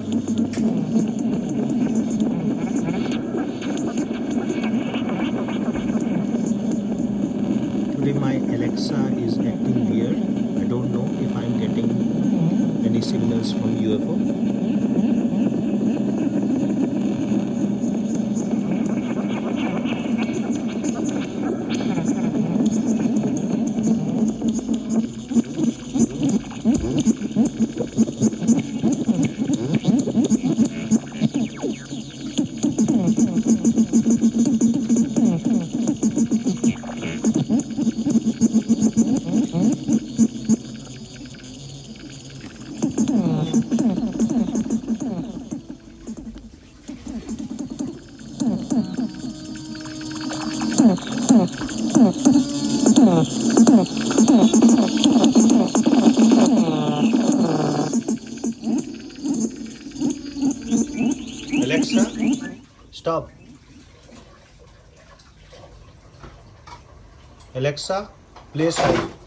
Today my Alexa is acting weird. I don't know if I'm getting any signals from UFO. Alexa, stop. Alexa, play song.